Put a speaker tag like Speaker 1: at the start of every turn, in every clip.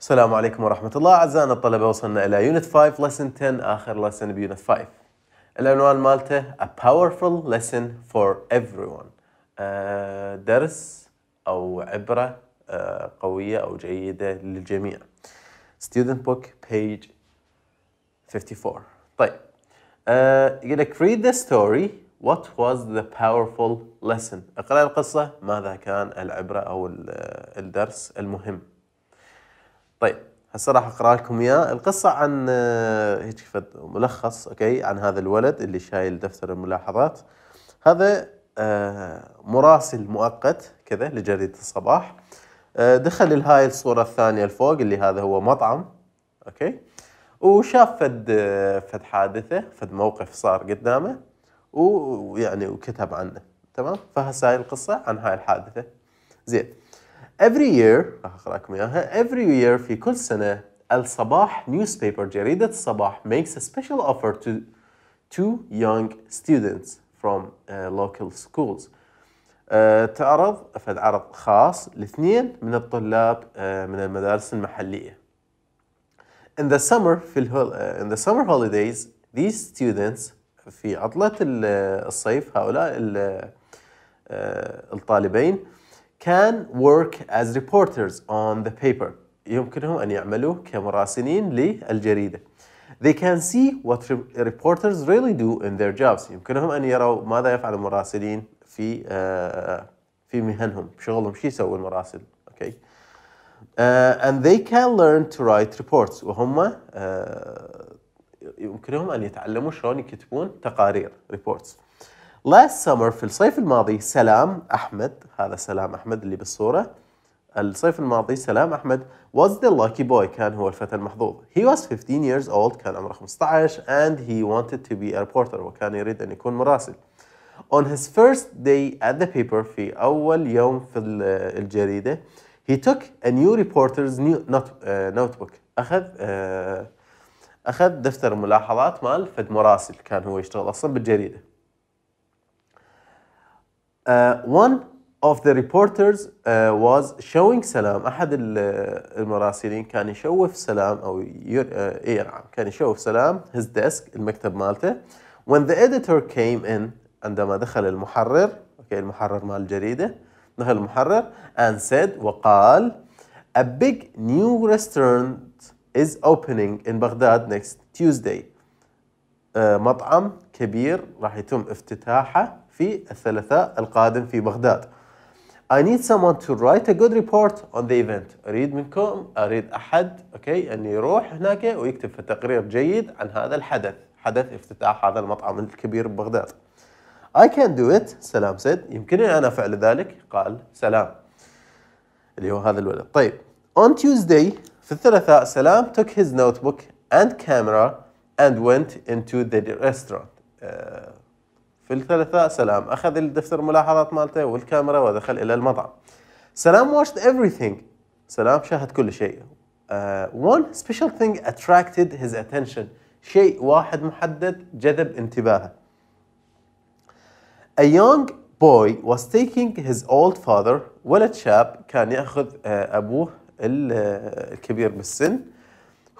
Speaker 1: السلام عليكم ورحمة الله. أعزائنا الطلبة وصلنا إلى unit 5 lesson 10 آخر lesson ب unit 5 العنوان مالته A powerful lesson for everyone. آه، درس أو عبرة آه، قوية أو جيدة للجميع. Student book page 54 طيب. آه، يقول لك read the story. What was the powerful lesson اقرأ القصة. ماذا كان العبرة أو ال- الدرس المهم؟ طيب هسه راح أقرأ لكم إياه. القصة عن آه، هيك ملخص okay عن هذا الولد اللي شايل دفتر الملاحظات. هذا آه، مراسل مؤقت كذا لجريدة الصباح. آه، دخل لهاي الصورة الثانية الفوق اللي هذا هو مطعم okay وشاف فد فد حادثة فد موقف صار قدامه ويعني وكتب عنه تمام؟ فهسه هاي القصة عن هاي الحادثة. زين. Every year راح اقرا لكم اياها every year في كل سنه الصباح newspaper جريده الصباح makes a special offer to to young students from uh, local schools uh, تعرض فد عرض خاص لاثنين من الطلاب uh, من المدارس المحليه In the summer في uh, in the summer holidays these students في عطلة ال- الصيف هؤلاء ال- آه، الطالبين can work as reporters on the paper. يمكنهم أن يعملوا كمراسلين للجريدة. They can see what re- reporters really do in their jobs. يمكنهم أن يروا ماذا يفعل المراسلين في آه، في مهنهم شغلهم شو يسوي المراسل. أوكي uh, and they can learn to write reports. وهم uh, يمكنهم أن يتعلموا شلون يكتبون تقارير reports. Last summer في الصيف الماضي سلام أحمد هذا سلام أحمد اللي بالصورة. الصيف الماضي سلام أحمد was the lucky boy كان هو الفتى المحظوظ. He was 15 years old كان عمره 15 and he wanted to be a reporter وكان يريد أن يكون مراسل. On his first day at the paper في أول يوم في ال- الجريدة he took a new reporter's new not, uh, notebook. أخذ uh, أخذ دفتر ملاحظات مال فد مراسل كان هو يشتغل أصلا بالجريدة. One of the reporters uh, was showing سلام. أحد ال- المراسلين كان يشوف سلام أو uh, إيه نعم كان يشوف سلام his desk المكتب مالته. When the editor came in عندما دخل المحرر أوكي المحرر مال الجريدة دخل المحرر and said وقال a big new restaurant is opening in Baghdad next Tuesday. آه، مطعم كبير راح يتم افتتاحه. في الثلاثاء القادم في بغداد. I need someone to write a good report on the event. أريد منكم أريد أحد أوكي أن يروح هناك ويكتب في تقرير جيد عن هذا الحدث، حدث افتتاح هذا المطعم الكبير ببغداد. I can do it. سلام said يمكنني أنا فعل ذلك؟ قال سلام. اللي هو هذا الولد. طيب. On Tuesday في الثلاثاء سلام took his notebook and camera and went into the restaurant. آه، في الثلاثاء سلام. أخذ الدفتر الملاحظات مالته والكاميرا ودخل إلى المطعم. سلام watched everything. سلام شاهد كل شيء. آه، one special thing attracted his attention. شيء واحد محدد جذب انتباهه. A young boy was taking his old father. ولد شاب كان يأخذ آه، أبوه آه، الكبير بالسن.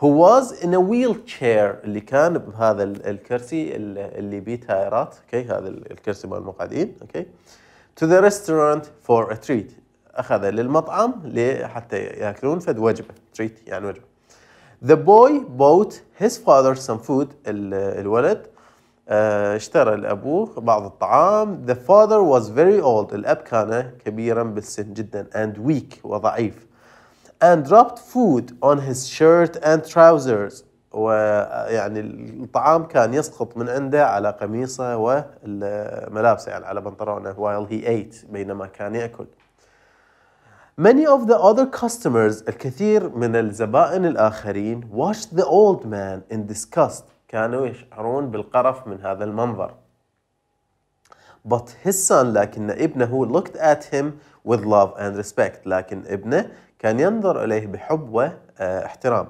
Speaker 1: Who was in a wheelchair اللي كان بهذا ال- الكرسي ال- اللي بيه تايرات. okay هذا ال- الكرسي مال المقعدين. okay to the restaurant for a treat. اخذه للمطعم لحتى يأكلون فد وجبة. Treat يعني وجبة. The boy bought his father food. ال- الولد آه، اشترى لأبوه بعض الطعام. The father was very old. الأب كان كبيرا بالسن جدا and weak وضعيف. And dropped food on his shirt and trousers ويعني الطعام كان يسقط من عنده على قميصه وملابسه يعني على بنطلونه while he ate بينما كان يأكل Many of the other customers الكثير من الزبائن الآخرين watched the old man in disgust كانوا يشعرون بالقرف من هذا المنظر But his son لكن ابنه looked at him with love and respect لكن ابنه كان ينظر إليه بحب واحترام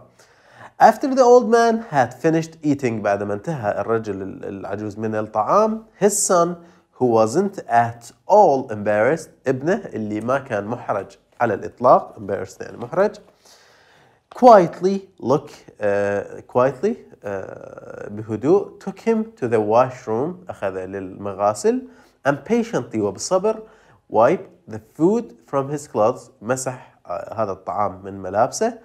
Speaker 1: After the old man had finished eating بعدما انتهى الرجل العجوز من الطعام his son who wasn't at all embarrassed ابنه اللي ما كان محرج على الإطلاق embarrassed يعني محرج quietly look uh, quietly uh, بهدوء took him to the washroom أخذ للمغاسل and patiently وبصبر wiped the food from his clothes مسح uh, هذا الطعام من ملابسه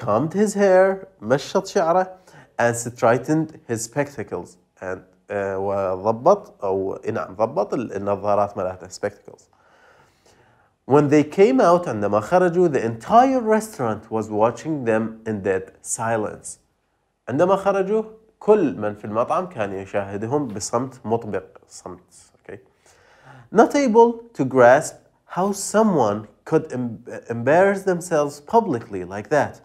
Speaker 1: combed his hair مشط شعره and straightened his spectacles and uh, وضبط أو نعم ضبط النظارات مالته spectacles When they came out عندما خرجوا the entire restaurant was watching them in dead silence عندما خرجوا كل من في المطعم كان يشاهدهم بصمت مطبق صمت okay. not able to grasp how someone could embarrass themselves publicly like that.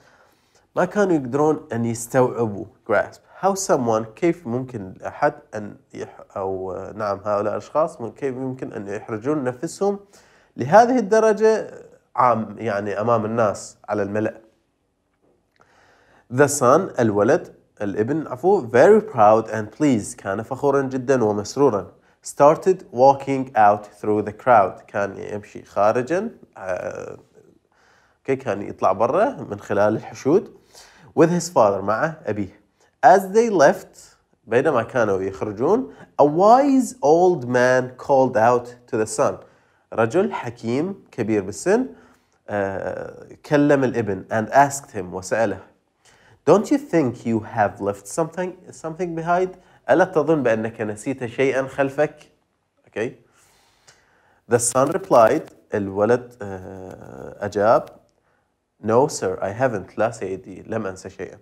Speaker 1: ما كانوا يقدرون أن يستوعبوا. Grasp. How someone كيف ممكن أحد أن يح أو نعم هؤلاء الأشخاص كيف يمكن أن يحرجون نفسهم لهذه الدرجة عام يعني أمام الناس على الملأ. The son الولد الابن عفوا very proud and pleased. كان فخورا جدا ومسرورا. started walking out through the crowd كان يمشي خارجا كي كان يطلع برا من خلال الحشود with his father مع أبيه as they left بينما كانوا يخرجون a wise old man called out to the son رجل حكيم كبير بالسن كلم الابن and asked him وسأله Don't you think you have left something something behind? ألا تظن بأنك نسيت شيئا خلفك؟ Okay. The son replied الولد أجاب No sir I haven't. لا سيدي لم أنسى شيئا.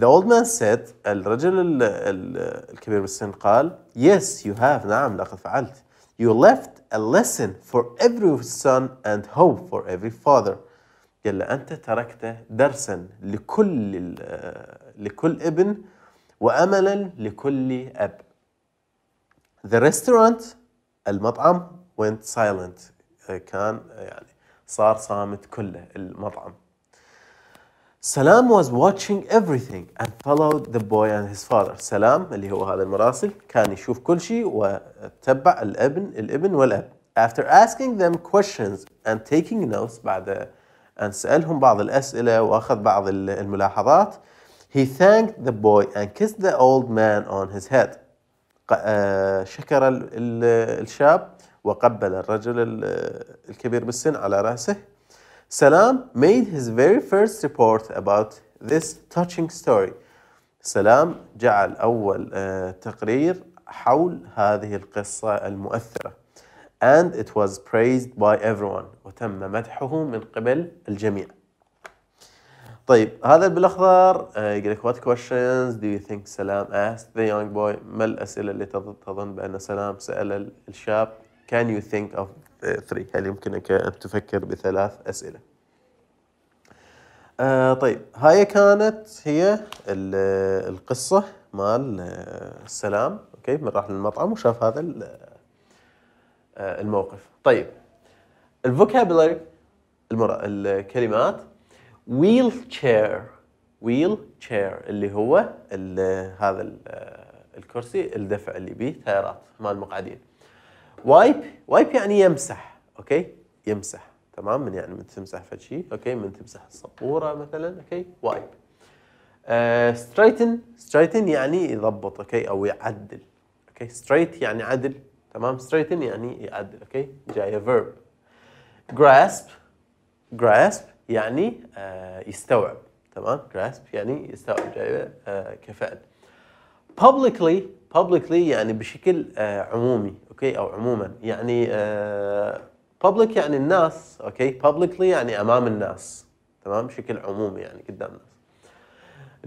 Speaker 1: The old man said الرجل الكبير بالسن قال Yes you have. نعم لقد فعلت. You left a lesson for every son and hope for every father. قال له أنت تركت درسا لكل لكل ابن وأملا لكل أب. The restaurant المطعم went silent. كان يعني صار صامت كله المطعم. سلام was watching everything and followed the boy and his father. سلام اللي هو هذا المراسل كان يشوف كل شيء وتبع الابن الابن والأب. After asking them questions and taking notes بعد أن سألهم بعض الأسئلة وأخذ بعض الملاحظات he thanked the boy and kissed the old man on his head شكر الشاب وقبل الرجل الكبير بالسن على رأسه Salam made his very first report about this touching story. سلام جعل أول تقرير حول هذه القصة المؤثرة. And it was praised by everyone. وتم مدحه من قبل الجميع. طيب هذا بالأخضر يقول لك what questions do you think سلام asked? The young boy ما الأسئلة اللي تظن بأن سلام سأل الشاب؟ Can you think of three? هل يمكنك أن تفكر بثلاث أسئلة؟ آه طيب هاي كانت هي القصة مال السلام أوكي من راح للمطعم وشاف هذا الموقف. طيب ال vocabulary الكلمات wheel chair wheel chair اللي هو هذا الكرسي الدفع اللي بيه تايرات مال المقعدين. wipe wipe يعني يمسح okay؟ يمسح. تمام؟ من يعني من تمسح فد شيء okay؟ من تمسح السبوره مثلا okay؟ wipe straighten uh, straighten يعني يضبط okay؟ أو يعدل okay؟ straight يعني عدل تمام؟ straighten يعني يعدل okay؟ جاية verb grasp. Grasp. يعني uh, يستوعب. تمام؟ grasp. يعني يستوعب. جاية uh, كفعل publicly publicly يعني بشكل uh, عمومي okay أو عموما. يعني public يعني الناس okay publicly يعني أمام الناس. تمام؟ بشكل عمومي يعني قدام الناس.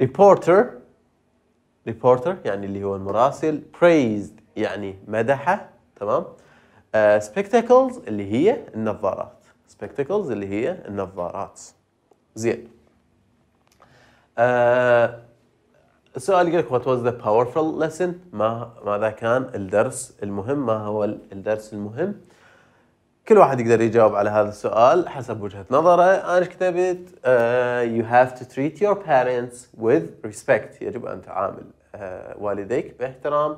Speaker 1: reporter reporter يعني اللي هو المراسل. praised يعني مدحه. تمام؟ spectacles اللي هي النظارات. Spectacles اللي هي النظارات. زين. uh, السؤال يقول لك what was the powerful lesson ما ماذا كان الدرس المهم؟ ما هو الدرس المهم؟ كل واحد يقدر يجاوب على هذا السؤال حسب وجهة نظره. أنا كتبت؟ uh, you have to treat your parents with respect. يجب أن تعامل uh, والديك باحترام.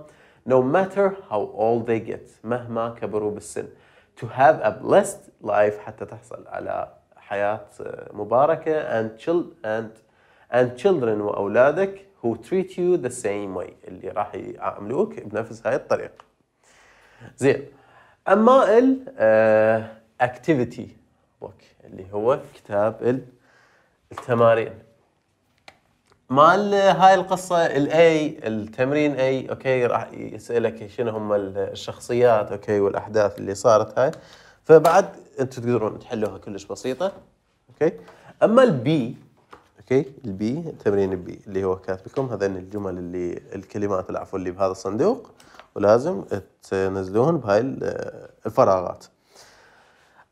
Speaker 1: No matter how old they get. مهما كبروا بالسن. To have a blessed life حتى تحصل على حياة مباركة. And child and and children وأولادك who treat you the same way. اللي راح يعاملوك بنفس هاي الطريقة. زين. أما ال uh, activity book اللي هو كتاب التمارين. مال هاي القصة ال A التمرين A okay راح يسألك شنو هم الشخصيات okay والأحداث اللي صارت هاي. فبعد أنتم تقدرون تحلوها كلش بسيطة okay؟ أما ال B okay؟ ال B تمرين البي اللي هو كاتب لكم هذين الجمل اللي الكلمات العفو اللي بهذا الصندوق ولازم تنزلوهن بهاي الفراغات.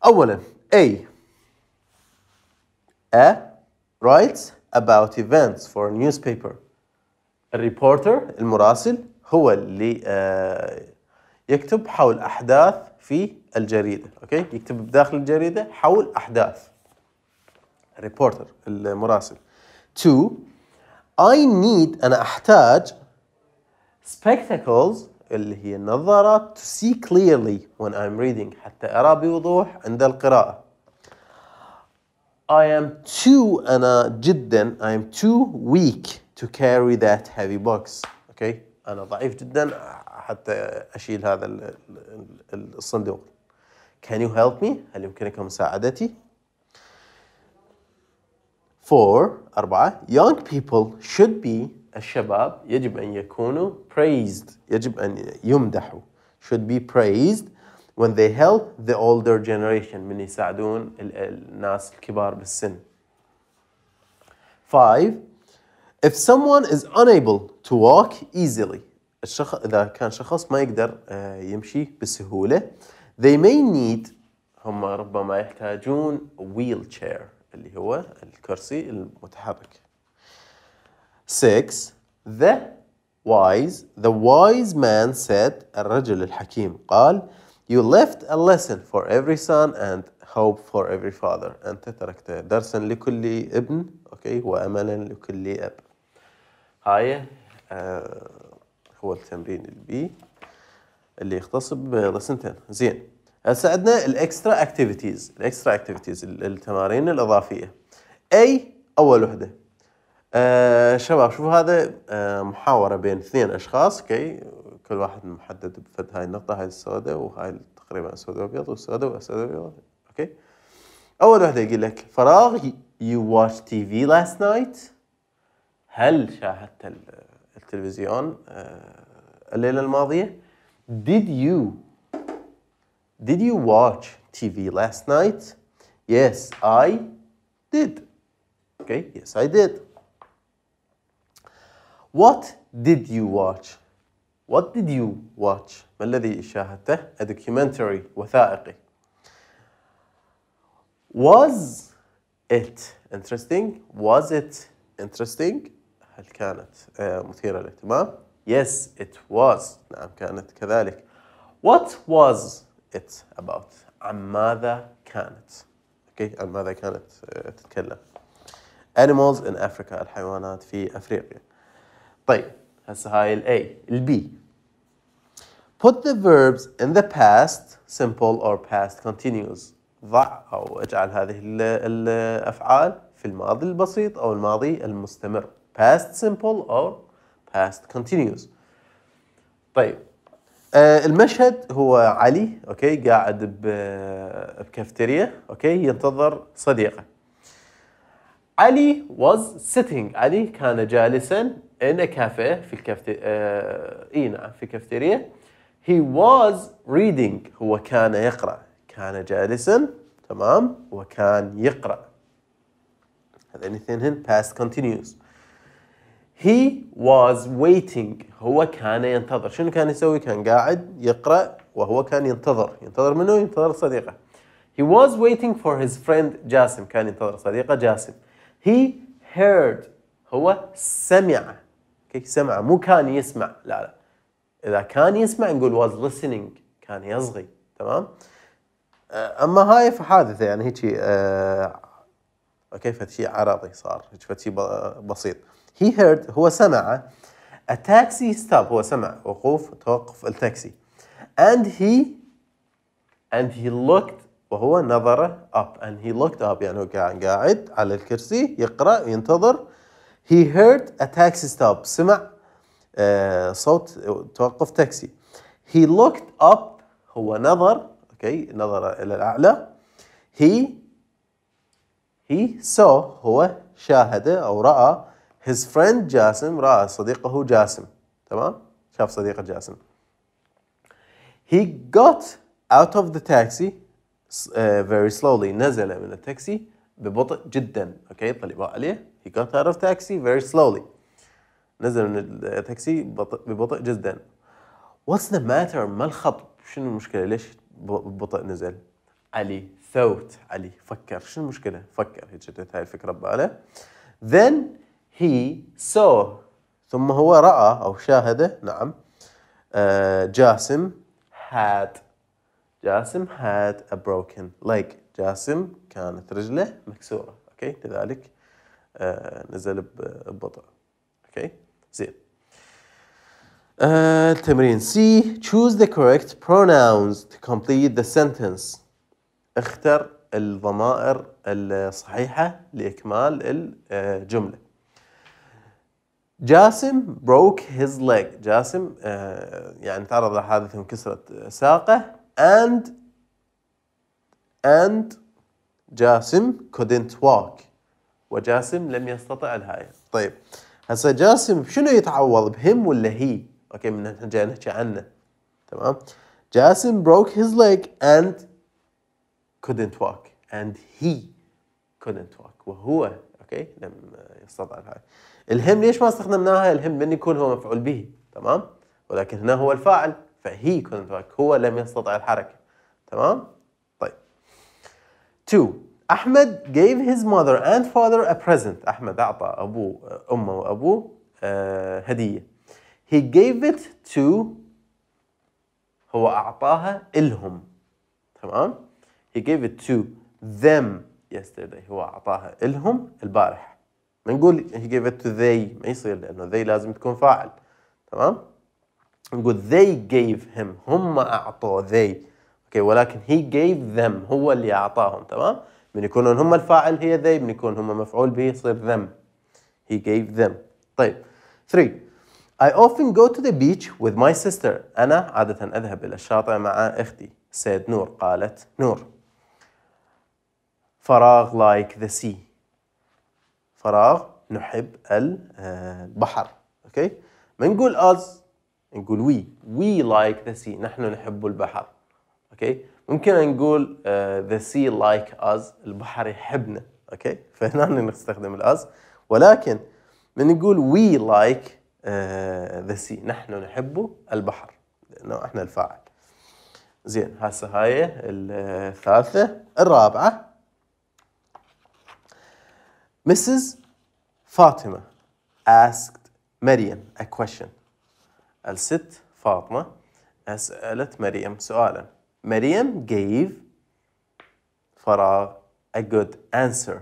Speaker 1: اولا A. A writes about events for a newspaper. ال reporter المراسل هو اللي آه، يكتب حول أحداث في الجريدة أوكي؟ يكتب بداخل الجريدة حول أحداث. ال reporter المراسل. Two I need أنا أحتاج spectacles اللي هي النظارات to see clearly when I'm reading حتى أرى بوضوح عند القراءة. I am too أنا جدا I am too weak to carry that heavy box. okay أنا ضعيف جدا حتى أشيل هذا الصندوق. Can you help me هل يمكنكم مساعدتي For أربعة young people should be الشباب يجب أن يكونوا praised يجب أن يمدحوا should be praised when they help the older generation من يساعدون الناس الكبار بالسن. Five, if someone is unable to walk easily الشخص إذا كان شخص ما يقدر يمشي بسهولة they may need هم ربما يحتاجون wheelchair اللي هو الكرسي المتحرك. Six, the wise the wise man said الرجل الحكيم قال You left a lesson for every son and hope for every father. أنت تركت درسا لكل ابن أوكي وأملا لكل أب. هاي آه هو التمرين ال B اللي يختص ب lesson ten زين هسه عندنا ال extra activities ال extra activities التمارين الإضافية. اي أول وحدة. آه شباب شوفوا هذا آه محاورة بين اثنين أشخاص أوكي كل واحد محدد بفد هاي النقطة هاي السوداء وهاي تقريبا اسود وأبيض والسوداء واسود وأبيض أوكي أول واحدة يقول لك فراغ you watched TV last night هل شاهدت التلفزيون الليلة الماضية؟ Did you did you watch TV last night yes I did okay yes I did what did you watch What did you watch? ما الذي شاهدته؟ A documentary وثائقي. Was it interesting? Was it interesting? هل كانت مثيرة للاهتمام؟ Yes, it was. نعم كانت كذلك. What was it about? عن ماذا كانت؟ أوكي عن ماذا كانت تتكلم؟ Animals in Africa الحيوانات في أفريقيا. طيب هسه هاي ال A ال B Put the verbs in the past simple or past continuous ضع أو اجعل هذه الأفعال في الماضي البسيط أو الماضي المستمر past simple or past continuous طيب آه المشهد هو علي أوكي قاعد بكافتيريا أوكي ينتظر صديقه. علي was sitting. علي كان جالسا in a cafe في الكافتيريا آه إي نعم في كافتيريا. He was reading. هو كان يقرأ. كان جالسا تمام وكان يقرأ. هذين الاثنين past continuous. He was waiting. هو كان ينتظر. شنو كان يسوي؟ كان قاعد يقرأ وهو كان ينتظر. ينتظر منه ينتظر صديقه. He was waiting for his friend جاسم. كان ينتظر صديقه جاسم. He heard. هو سمع. كيف سمع؟ مو كان يسمع. لا لا. إذا كان يسمع نقول was listening. كان يصغي. تمام؟ أما هاي فحادثة يعني هيك آه أوكي فشي عرضي صار. هيك فشي بسيط. He heard هو سمع. A taxi stop. هو سمع. وقوف توقف التاكسي. And he and he looked وهو نظر up. And he looked up. يعني هو كان قاعد على الكرسي يقرأ ينتظر. He heard a taxi stop. سمع آه، صوت توقف تاكسي. He looked up. هو نظر. أوكي نظر إلى الأعلى. He he saw. هو شاهد أو رأى. His friend جاسم راى صديقه جاسم تمام؟ شاف صديقه جاسم he got out of the taxi uh, very slowly. نزل من التاكسي ببطء جدا. أوكي طلبوا عليه he got out of taxi very slowly. نزل من التاكسي ببطء جدا. What's the matter? ما الخطب؟ شنو المشكلة؟ ليش ببطء نزل؟ علي ثوت. علي فكر. شنو المشكلة؟ فكر. هيك جت هاي الفكرة بباله. Then he saw. ثم هو رأى أو شاهد نعم. uh, جاسم had. جاسم had a broken leg. جاسم كانت رجله مكسورة. أوكي؟ لذلك uh, نزل ببطء. أوكي؟ زين. آه التمرين C. Choose the correct pronouns to complete the sentence. اختر الضمائر الصحيحة لإكمال الجملة. جاسم broke his leg. جاسم آه يعني تعرض لحادث انكسرت ساقه. And and جاسم couldn't walk. وجاسم لم يستطع ال he طيب هسه جاسم شنو يتعوض ب him ولا he؟ أوكي من إحنا جاي نحكي عنه. تمام؟ جاسم broke his leg and couldn't walk. And he couldn't walk. وهو أوكي لم يستطع ال he ال him ليش ما استخدمناها؟ ال him من يكون هو مفعول به تمام؟ ولكن هنا هو الفاعل فهي walk هو لم يستطع الحركة تمام؟ طيب. 2 أحمد gave his mother and father a present. أحمد أعطى أبوه أمه وأبوه هدية. He gave it to هو أعطاها إلهم تمام؟ He gave it to them yesterday. هو أعطاها إلهم البارح ما نقول gave it to they. ما يصير لأنه they لازم تكون فاعل. تمام؟ نقول they gave him. هم أعطوا they. أوكي ولكن he gave them. هو اللي أعطاهم. تمام؟ من يكونون هم الفاعل هي they من يكون هم مفعول به يصير them. He gave them. طيب 3 I often go to the beach with my sister. أنا عادة أذهب إلى الشاطئ مع أختي. said نور قالت نور. فراغ like the sea. فراغ نحب البحر أوكي؟ ما نقول us نقول we. We like the sea. نحن نحب البحر أوكي؟ ممكن نقول the sea like us البحر يحبنا أوكي؟ فهنا نستخدم ال us ولكن من نقول like uh, the sea. نحن نحب البحر لأنه إحنا الفاعل. زين هسه هاي الثالثة. الرابعة. Mrs. Fatima asked مريم a question الست فاطمة سألت مريم سؤالا مريم gave فراغ a good answer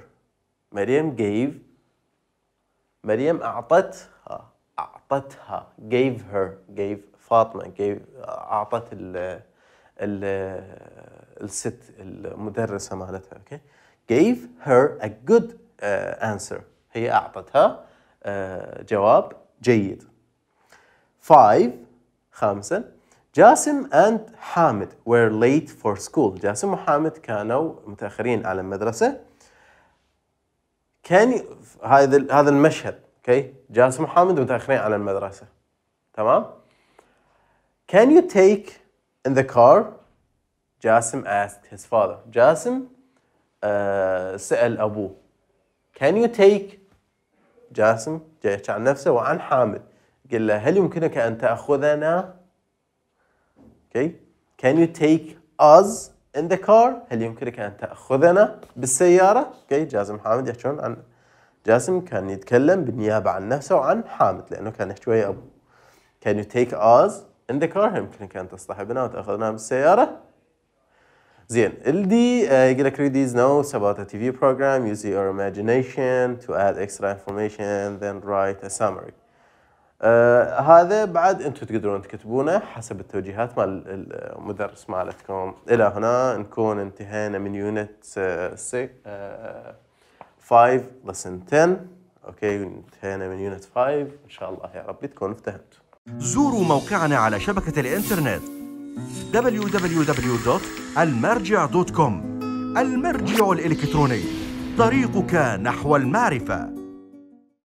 Speaker 1: مريم gave مريم أعطتها أعطتها gave her gave فاطمة gave أعطت ال ال الست المدرسة مالتها okay? gave her a good answer. هي أعطتها uh, جواب جيد. Five خامسا. جاسم and حامد were late for school. جاسم وحامد كانوا متأخرين على المدرسة. كان هذا هذا المشهد أوكي جاسم وحامد متأخرين على المدرسة. تمام؟ Can you take in the car? جاسم asked his father. جاسم uh, سأل أبوه. Can you take جاسم جاي يحكي عن نفسه وعن حامد؟ قال له هل يمكنك أن تأخذنا؟ Okay. Can you take us in the car? هل يمكنك أن تأخذنا بالسيارة؟ Okay. جاسم حامد يحكون عن جاسم كان يتكلم بالنيابة عن نفسه وعن حامد لأنه كان يحكي ويا أبوه. Can you take us in the car هل يمكنك أن تصطحبنا وتأخذنا بالسيارة؟ زين ال D يقول لك read these notes about a TV program use your imagination to add extra information then write a summary. آه هذا بعد أنتم تقدرون تكتبونه حسب التوجيهات مال المدرس مالتكم. إلى هنا نكون انتهينا من unit 6 5 lesson 10 أوكي انتهينا من unit 5 إن شاء الله يا رب تكونوا افتهمتوا.
Speaker 2: زوروا موقعنا على شبكة الإنترنت. www.المرجع.com المرجع الإلكتروني. طريقك نحو المعرفة.